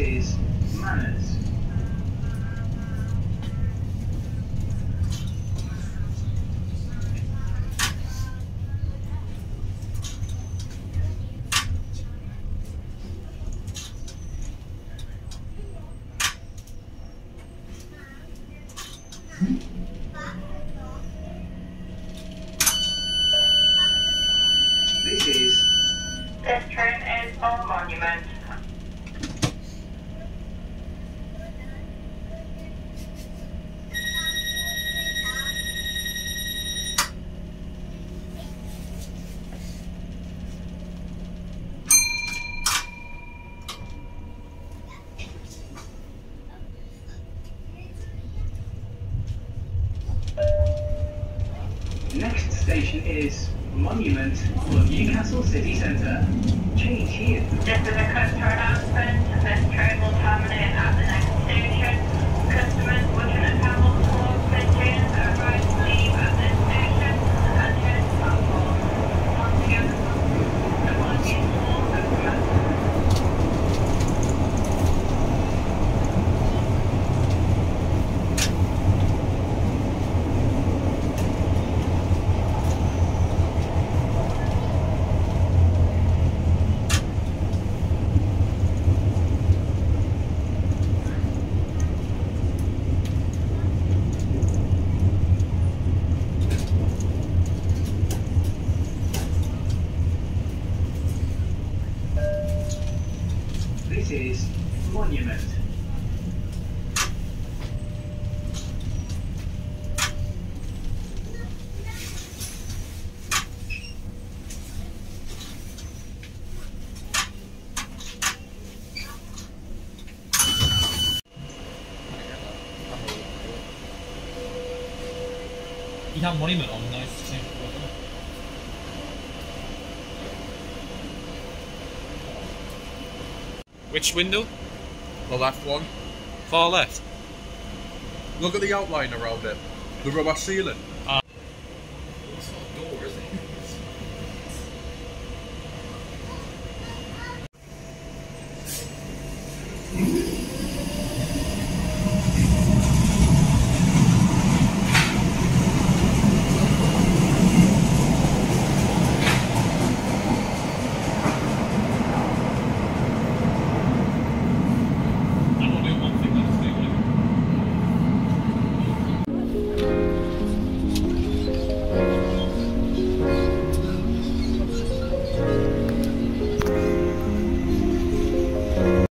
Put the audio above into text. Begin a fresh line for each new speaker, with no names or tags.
is Manors. This is
This train is on Monument.
Next station is Monument for Newcastle City Centre. Change here.
Just as a customer announcement, this train will terminate at the next station. Customers
Is Monument.
You have monument on nice too.
Which window?
The left one.
Far left.
Look at the outline around it. The rubber sealing. Uh, it's not a door, is it?